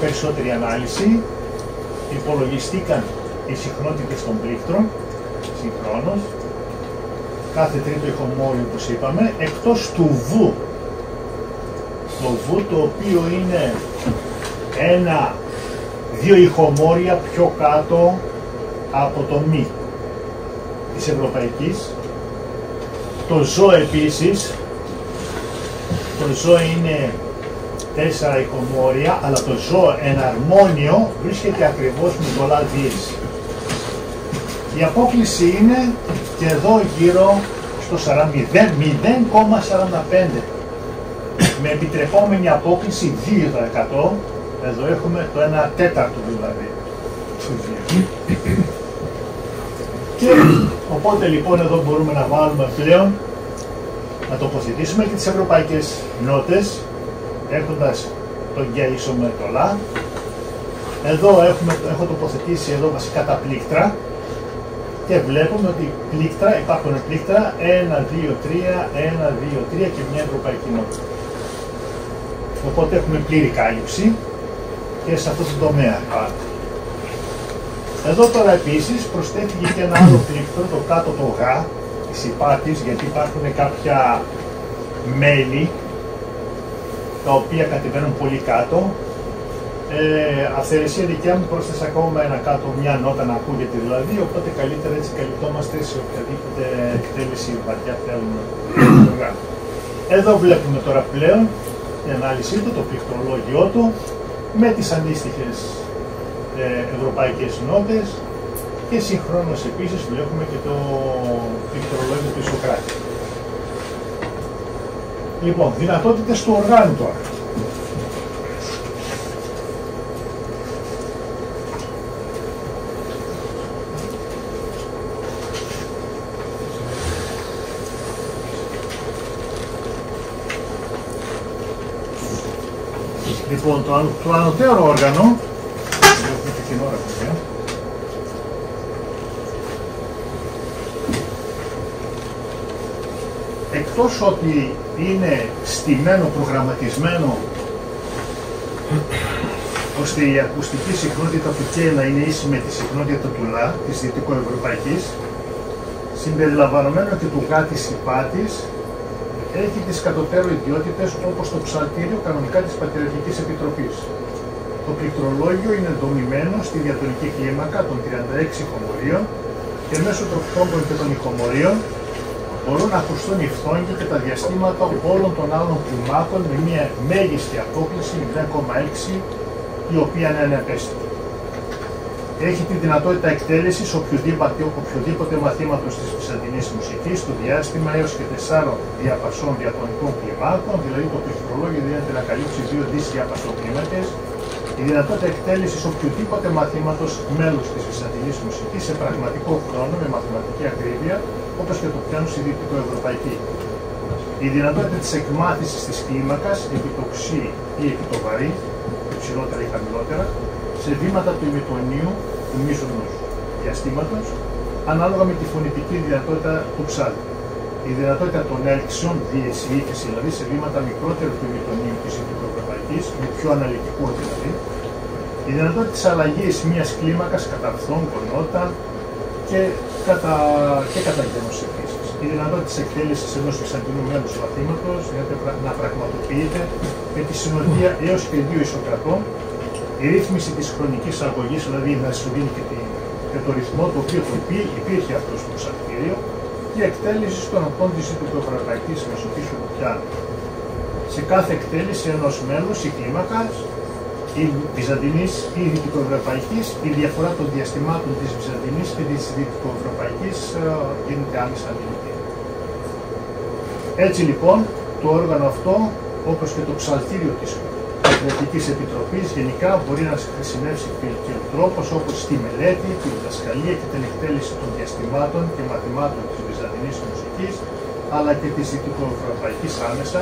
περισσότερη ανάλυση, υπολογιστήκαν οι συχνότητες των πλήκτρων, συγχρόνως, κάθε τρίτο ηχομόριο όπως είπαμε, εκτός του βου. Το βου το οποίο είναι ένα, δύο ηχομόρια πιο κάτω από το μη της Ευρωπαϊκής. Το ζω επίσης, το ζω είναι τέσσερα ηχομόρια, αλλά το ζω εναρμόνιο βρίσκεται ακριβώς με πολλά δις. Η απόκληση είναι και εδώ γύρω στο 0,45 με επιτρεπόμενη απόκληση 2%. Εδώ έχουμε το 1 τέταρτο δηλαδή. Και οπότε λοιπόν εδώ μπορούμε να βάλουμε πλέον να τοποθετήσουμε και τις ευρωπαϊκές νότες έχοντας τον γέλισο με το λα. Εδώ έχουμε, έχω τοποθετήσει εδώ βασικά τα πλήκτρα και βλέπουμε ότι πλήκτρα, υπάρχουν πλήκτρα 1, 2, 3, 1, 2, 3 και μια ευρωπαϊκή νότα. Οπότε έχουμε πλήρη κάλυψη και σε αυτό το τομέα πάντα. Εδώ τώρα επίσης προσθέθηκε και ένα άλλο πλήκτρο, το κάτω το γ, της υπάτης, γιατί υπάρχουν κάποια μέλη τα οποία κατεβαίνουν πολύ κάτω ε, αυθαιρεσία δικιά μου πρόσθεσα ακόμα ένα κάτω μια νότα να ακούγεται δηλαδή, οπότε καλύτερα έτσι καλυπτόμαστε σε οποιαδήποτε εκτέλεση βαθιά θέλουμε. Εδώ βλέπουμε τώρα πλέον την ανάλυση του, το πληκτρολόγιο του, με τις αντίστοιχες ε, ευρωπαϊκές νότες και συγχρόνως επίσης βλέπουμε και το πληκτρολόγιο του Ισοκράτη. Λοιπόν, δυνατότητες του οργάνου τώρα. Λοιπόν, το, το ανωτέρω όργανο, την ώρα εκτός ότι είναι στημένο, προγραμματισμένο ώστε η ακουστική συχνότητα του K να είναι ίση με τη συχνότητα του ΛΑ, της δυτικοευρωπαϊκής, συμπεριλαμβανομένο και του ΓΑ της υπάτης, έχει τις κατωτέρω ιδιότητες όπως το ψαλτήριο κανονικά της Πατριαρχικής Επιτροπής. Το πληκτρολόγιο είναι δομημένο στη διατονική κλίμακα των 36 ηχομορίων και μέσω των φθόγκων και των ηχομορίων μπορούν να ακουστούν οι φθόγγοι και τα διαστήματα όλων των άλλων κλιμάκων με μια μέγιστη απόκληση 0,6 η οποία είναι ανεπαίσθητη. Έχει τη δυνατότητα εκτέλεσης οποιοδήποτε, οποιοδήποτε μαθήματος της Βυζαντινής μουσικής στο διάστημα έως και τεσσάρων διαπασών διατονικών κλιμάκων, δηλαδή το πληκτρολόγιο δίνεται να καλύψει δύο δις διαπασών κλίμακες Η δυνατότητα εκτέλεσης οποιοδήποτε μαθήματος μέλους της Βυζαντινής μουσικής σε πραγματικό χρόνο με μαθηματική ακρίβεια, όπως και το πιάνο στη δυτικοευρωπαϊκή. Η δυνατότητα της εκμάθησης της κλίμακας επί το ξύ ή επί το βαρύ, υψηλότερα ή χαμηλότερα, σε βήματα του ημιτονίου του μίσονο διαστήματος, ανάλογα με τη φωνητική δυνατότητα του ψάλτη. Η δυνατότητα των έλξεων, διεσύγχυση, δηλαδή σε βήματα μικρότερου του ημιτονίου της Ευρωπαϊκή, με πιο αναλυτικό δηλαδή, η δυνατότητα της αλλαγής μιας κλίμακας κατά των νότα και κατά, και κατά επίσης. Η δυνατότητα της εκτέλεσης ενός Βυζαντινού μέλου μαθήματο να πραγματοποιείται με τη συνοδεία έως και δύο ισοκρατών, η ρύθμιση της χρονικής αγωγής, δηλαδή να σου δίνει και, τη, και το ρυθμό το οποίο υπήρχε αυτός στο ψαλτήριο, και εκτέλεση των ατών τη Ευρωπαϊκή Μεσοτήσου του πιάνου. Σε κάθε εκτέλεση ενός μέλους η κλίμακα η Βυζαντινής ή η Δυτικοευρωπαϊκής, η διαφορά των διαστημάτων της Βυζαντινής και της Δυτικοευρωπαϊκής ε, γίνεται άμεσα αντιληπτή. Έτσι λοιπόν, το όργανο αυτό, όπως και το ψαλτήριο της Πατριωτική Επιτροπής, γενικά μπορεί να χρησιμεύσει και τρόπος όπως στη μελέτη, τη διδασκαλία και την εκτέλεση των διαστημάτων και μαθημάτων της Βυζαντινής μουσικής, αλλά και της Δυτικοευρωπαϊκής άμεσα,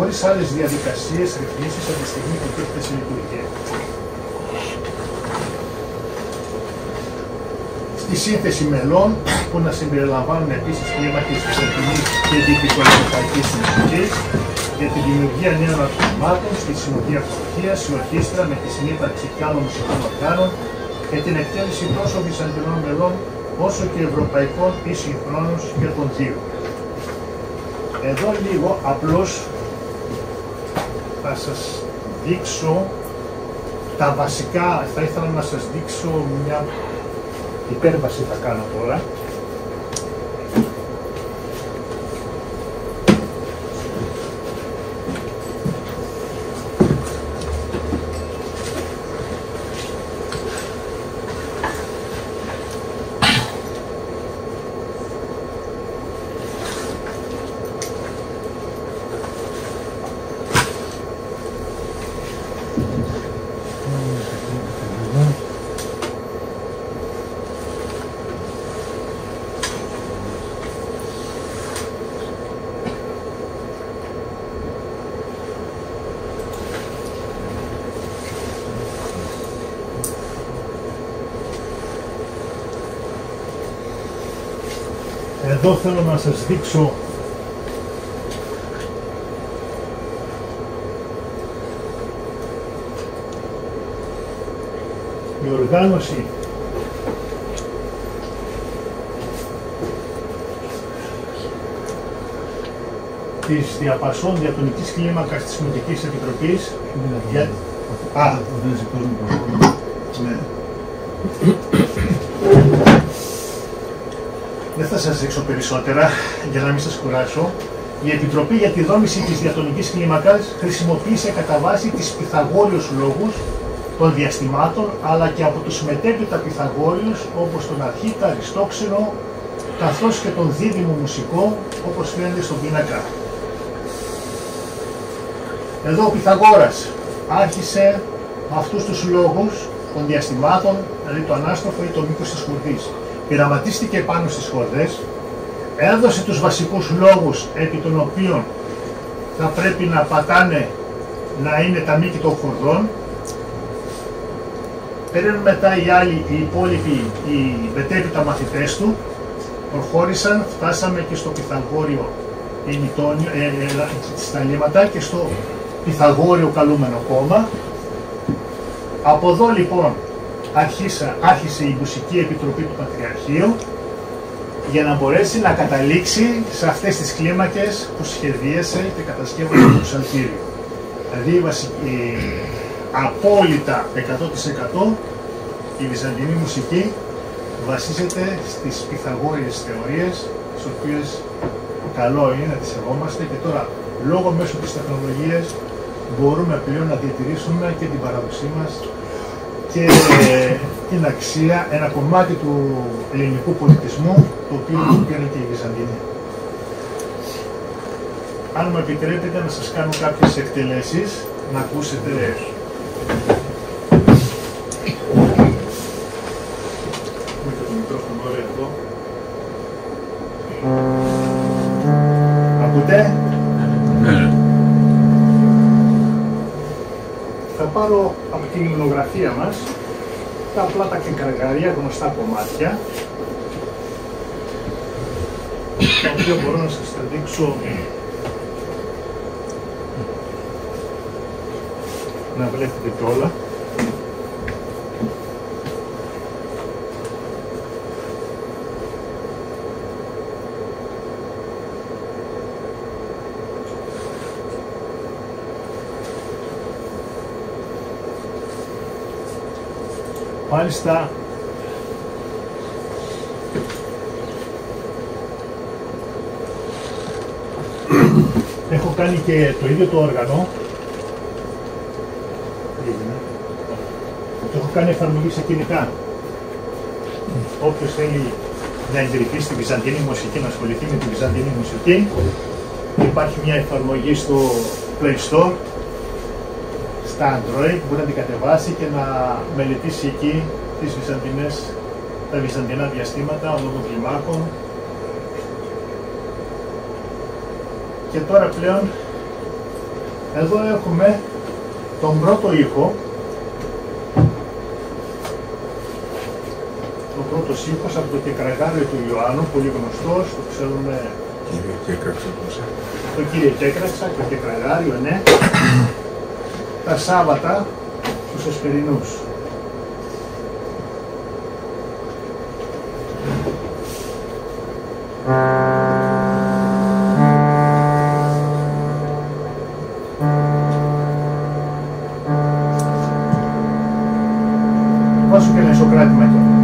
χωρίς άλλες διαδικασίες ρυθμίσεις από τη στιγμή που τίθεται σε λειτουργία. Στη σύνθεση μελών, που να συμπεριλαμβάνουν επίσης κλίμακε τη Εθνική και δυτικοευρωπαϊκή μουσική, για τη δημιουργία νέων αρχισμάτων στη συνοδεία φορτία, η ορχήστρα με τη συνύπαρξη και άλλων μουσικών οργάνων και την εκτέλεση τόσο βυζαντινών μελών όσο και ευρωπαϊκών ή συγχρόνων και των δύο. Εδώ λίγο απλώς θα σας δείξω τα βασικά, θα ήθελα να σας δείξω μια υπέρβαση θα κάνω τώρα. Εδώ θέλω να σας δείξω η οργάνωση της διαπασών διατονικής κλίμακας της Συμμετικής Επιτροπής για... Α, Δεν θα σας δείξω περισσότερα για να μην σας κουράσω. Η Επιτροπή για τη δόμηση της διατονικής κλίμακας χρησιμοποίησε κατά βάση τις Πυθαγόριους λόγους των διαστημάτων, αλλά και από τους μετέπειτα Πυθαγόριους, όπως τον Αρχίτα, Αριστόξενο, καθώς και τον δίδυμο μουσικό, όπως φαίνεται στον πίνακα. Εδώ ο Πυθαγόρας άρχισε με αυτούς τους λόγους των διαστημάτων, δηλαδή το ανάστροφο ή το μήκος της χορδής πειραματίστηκε πάνω στις χορδές, έδωσε τους βασικούς λόγους επί των οποίων θα πρέπει να πατάνε να είναι τα μήκη των χορδών, Πέραν μετά οι άλλοι, οι υπόλοιποι, οι μετέπειτα μαθητές του, προχώρησαν, φτάσαμε και στο Πυθαγόριο ημιτόνιο, ε, ε, ε, στα λίματα και στο Πυθαγόριο καλούμενο κόμμα. Από εδώ λοιπόν άρχισε, άρχισε η Μουσική Επιτροπή του Πατριαρχείου για να μπορέσει να καταλήξει σε αυτές τις κλίμακες που σχεδίασε και κατασκεύασε το ψαλτήριο. Δηλαδή η βασική, απόλυτα 100% η Βυζαντινή μουσική βασίζεται στις Πυθαγόριες θεωρίες, τις οποίες καλό είναι να τις σεβόμαστε και τώρα λόγω μέσω της τεχνολογίας μπορούμε πλέον να διατηρήσουμε και την παραδοσή μας και την αξία, ένα κομμάτι του ελληνικού πολιτισμού, το οποίο του και η Βυζαντινή. Αν μου επιτρέπετε να σας κάνω κάποιες εκτελέσεις, να ακούσετε Ακούτε;
Ναι.
Θα πάρω από την υμνογραφία μας. Τα απλά τα κεκαργαρία γνωστά κομμάτια. Τα οποία μπορώ να σας τα δείξω. Να βλέπετε και όλα. Μάλιστα. Έχω κάνει και το ίδιο το όργανο. Το έχω κάνει εφαρμογή σε κινητά. Όποιος θέλει να εντρυφεί στη Βυζαντινή μουσική, να ασχοληθεί με τη Βυζαντινή μουσική, υπάρχει μια εφαρμογή στο Play Store, στα Android, μπορεί να την κατεβάσει και να μελετήσει εκεί τις Βυζαντινές, τα Βυζαντινά διαστήματα, ονόμων κλιμάκων. Και τώρα πλέον, εδώ έχουμε τον πρώτο ήχο, ο πρώτος ήχος από το Κεκραγάριο του Ιωάννου, πολύ γνωστός, το ξέρουμε.
Κύριε Κέκραξα, πώς
Το κύριε Κέκραξα και το Κεκραγάριο, ναι. Τα Σάββατα στους Εσπερινούς. Βάζω και ένα ισοκράτημα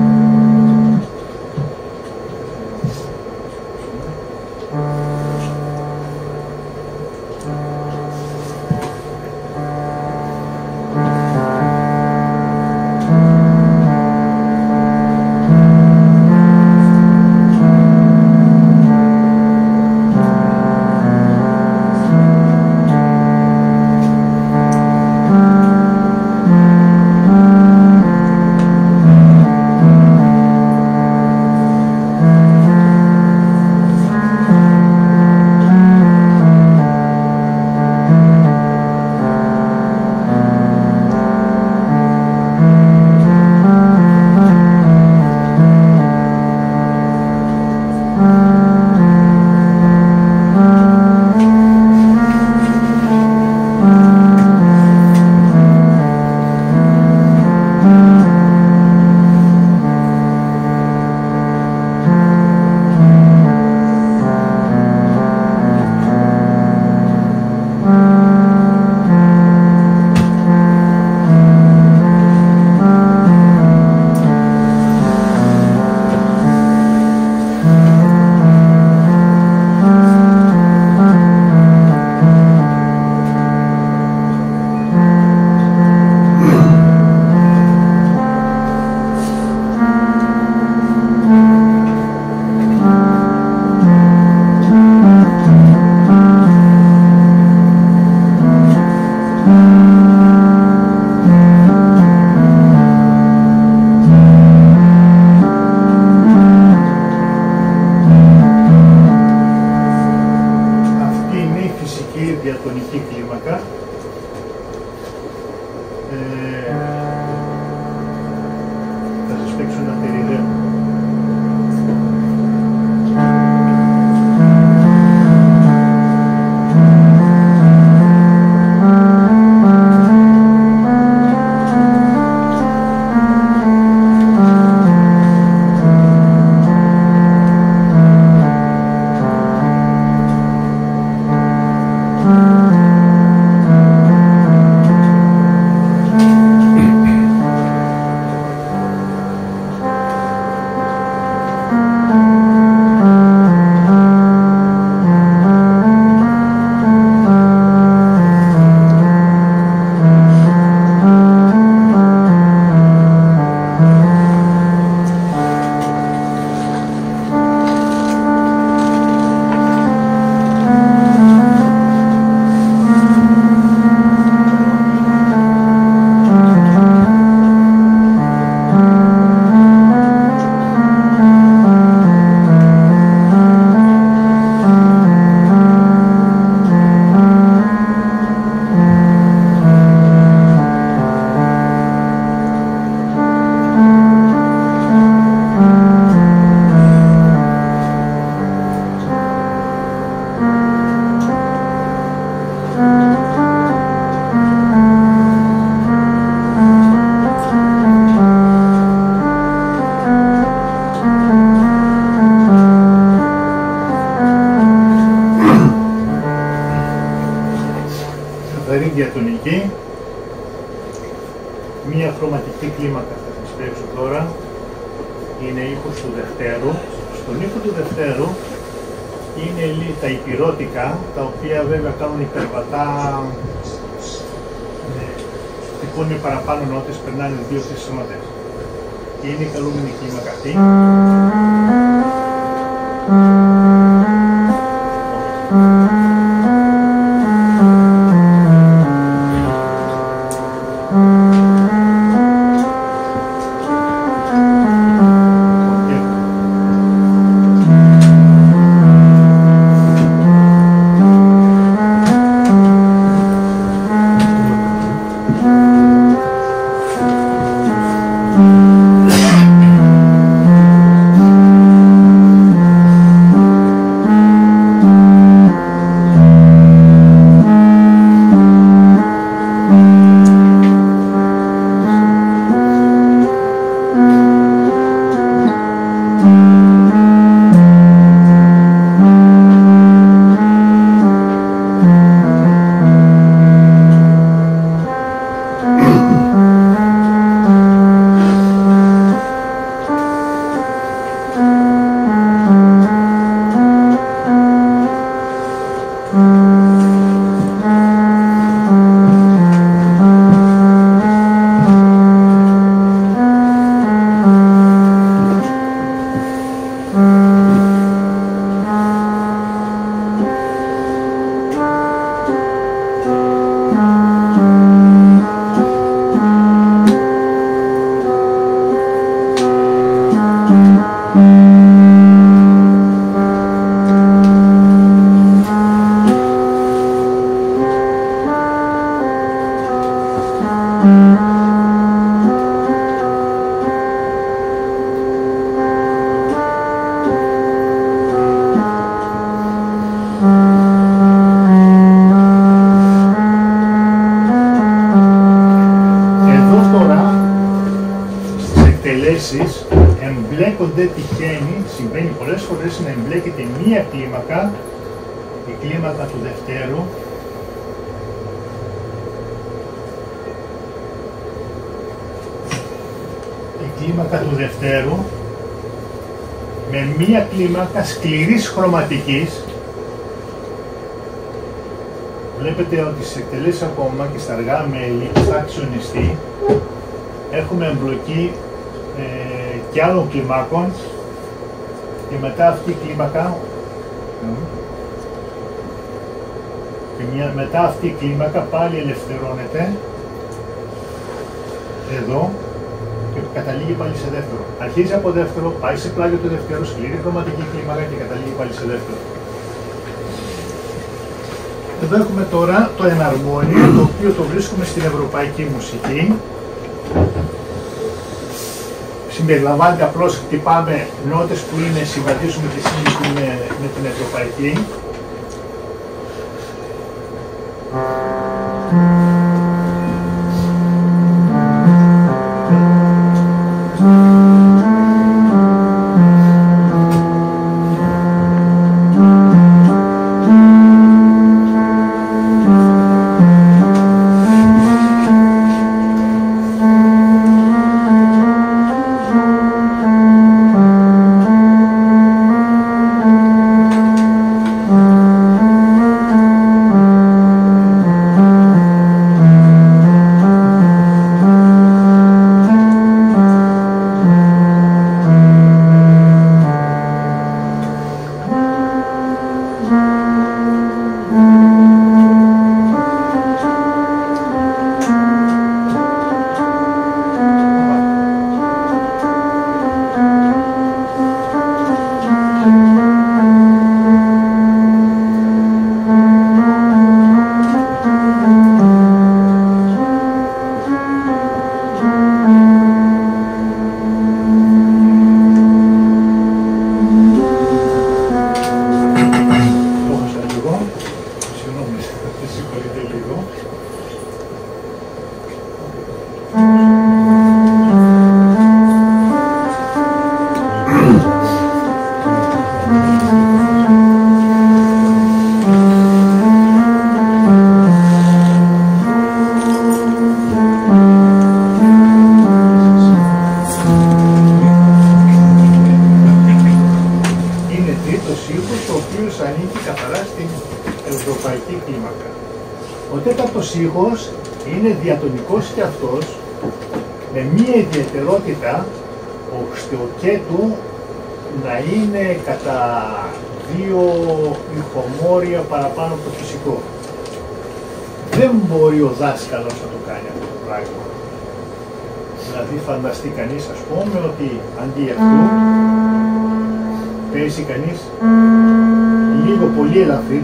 Και είναι πολλές φορές να εμπλέκεται μία κλίμακα, η κλίμακα του Δευτέρου, η κλίμακα του Δευτέρου, με μία κλίμακα σκληρής χρωματικής, βλέπετε ότι σε εκτελέσεις ακόμα και στα αργά μέλη, στα αξιονιστή, έχουμε εμπλοκή ε, και άλλων κλιμάκων και μετά αυτή η κλίμακα και μια, μετά αυτή η κλίμακα πάλι ελευθερώνεται εδώ και καταλήγει πάλι σε δεύτερο. Αρχίζει από δεύτερο, πάει σε πλάγιο του δεύτερου, σκληρή χρωματική κλίμακα και καταλήγει πάλι σε δεύτερο. Εδώ έχουμε τώρα το εναρμόνιο, το οποίο το βρίσκουμε στην ευρωπαϊκή μουσική συμπεριλαμβάνεται απλώς χτυπάμε νότες που είναι, συμβαδίζουμε τη σύγκριση που είναι με την ευρωπαϊκή.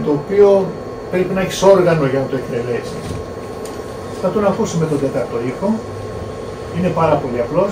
το οποίο πρέπει να έχεις όργανο για να το εκτελέσεις. Θα τον ακούσουμε τον τέταρτο ήχο. Είναι πάρα πολύ απλός.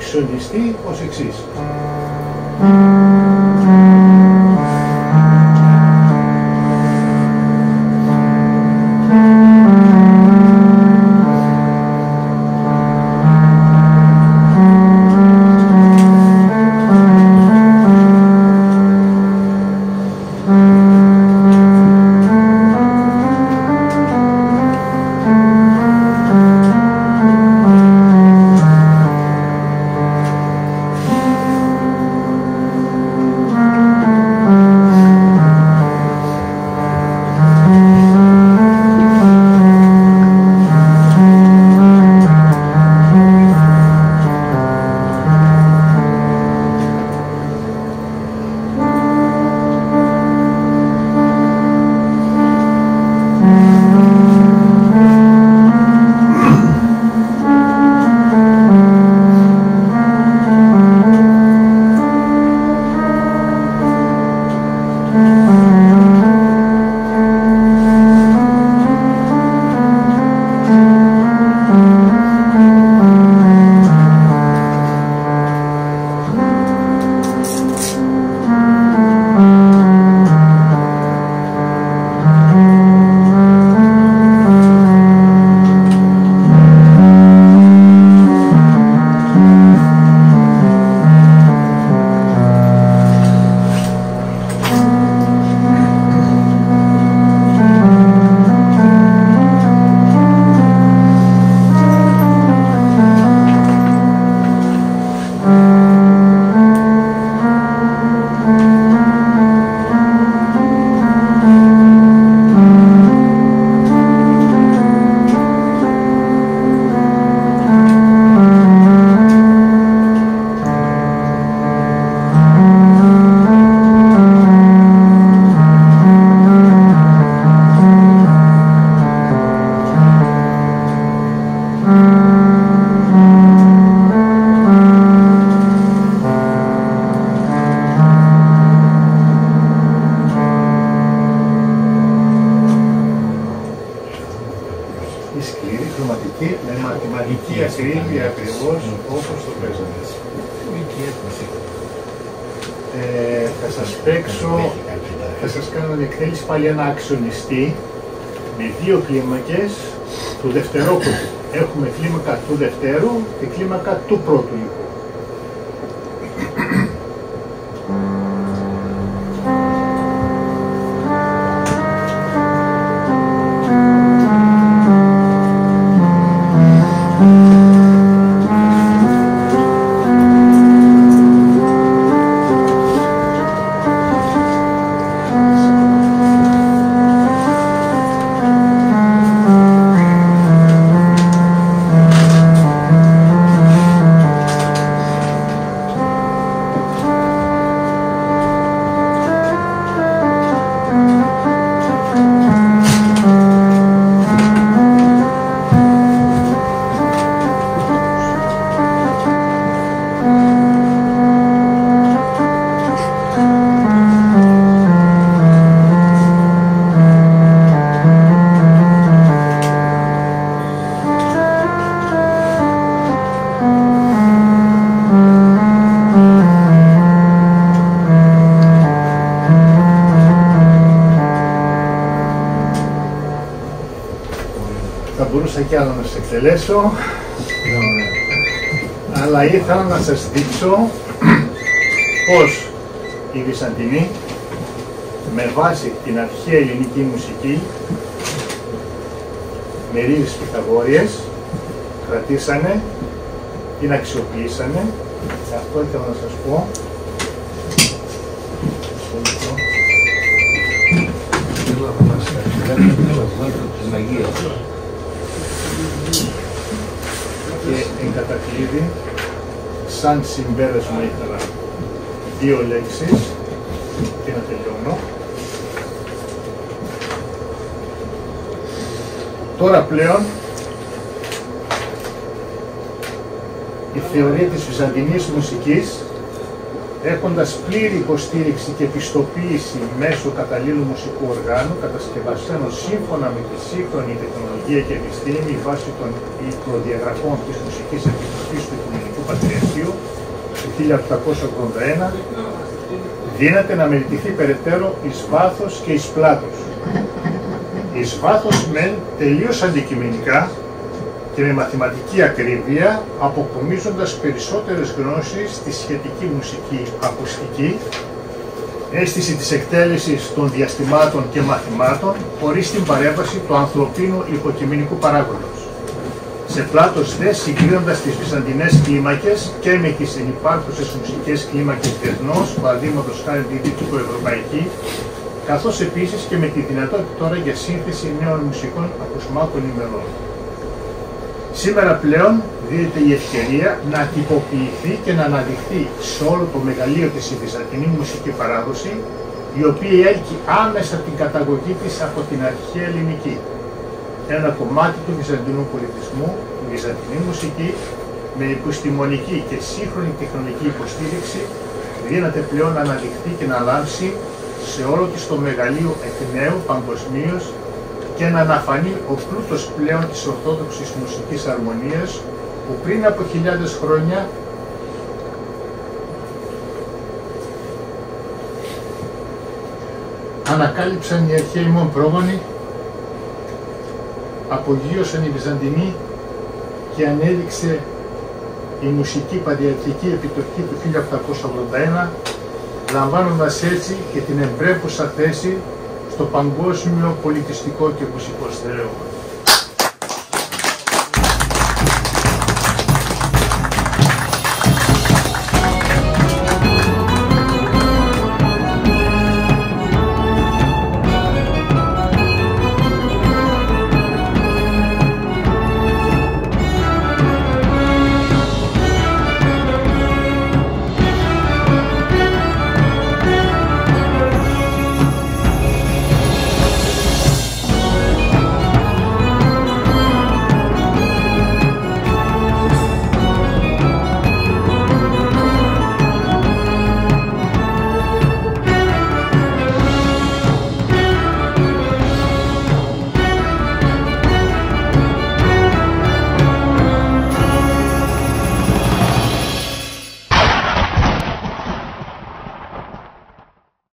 Βλέπουμε ένα αξιονιστή ως εξής. Ένα αξιονιστή με δύο κλίμακες του δευτερόκοπου. Έχουμε κλίμακα του δευτέρου και κλίμακα του πρώτου εκτελέσω, αλλά ήθελα να σας δείξω πως οι Βυζαντινοί με βάση την αρχαία ελληνική μουσική με ρίζες Πυθαγόριες κρατήσανε, την αξιοποιήσανε. Και αυτό ήθελα να σας πω εν κατακλείδη σαν συμπέρασμα ήθελα δύο λέξεις και να τελειώνω. Τώρα πλέον η θεωρία της Βυζαντινής μουσικής έχοντας πλήρη υποστήριξη και πιστοποίηση μέσω καταλήλου μουσικού οργάνου, κατασκευασμένο σύμφωνα με τη σύγχρονη τεχνολογία και επιστήμη βάσει των προδιαγραφών της Μουσικής Επιτροπής του Οικουμενικού Πατριαρχείο του 1881 δύναται να μελετηθεί περαιτέρω εις βάθος και εις πλάτος. Εις βάθος μεν τελείως αντικειμενικά και με μαθηματική ακρίβεια αποκομίζοντας περισσότερες γνώσεις στη σχετική μουσική ακουστική, αίσθηση της εκτέλεσης των διαστημάτων και μαθημάτων χωρίς την παρέμβαση του ανθρωπίνου υποκειμενικού παράγοντος. Σε πλάτος δε συγκρίνοντας τις βυζαντινές κλίμακες και με τις ενυπάρχουσες μουσικές κλίμακες διεθνώς, παραδείγματος χάρη τη δυτικοευρωπαϊκή, καθώς επίσης και με τη δυνατότητα τώρα για σύνθεση νέων μουσικών ακουσμάτων ημερών. Σήμερα πλέον δίνεται η ευκαιρία να τυποποιηθεί και να αναδειχθεί σε όλο το μεγαλείο της η βυζαντινή μουσική παράδοση, η οποία έλκει άμεσα την καταγωγή της από την αρχαία ελληνική. Ένα κομμάτι του βυζαντινού πολιτισμού, η βυζαντινή μουσική, με επιστημονική και σύγχρονη τεχνολογική υποστήριξη, δύναται πλέον να αναδειχθεί και να λάμψει σε όλο της το μεγαλείο εκ νέου παγκοσμίως και να αναφανεί ο πλούτος πλέον της ορθόδοξης μουσικής αρμονίας που πριν από χιλιάδες χρόνια ανακάλυψαν οι αρχαίοι μόν πρόγονοι, απογείωσαν οι Βυζαντινοί και ανέδειξε η μουσική πατριαρχική επιτοχή του 1881 λαμβάνοντας έτσι και την εμπρέπουσα θέση στο παγκόσμιο πολιτιστικό και μουσικό στερέωμα.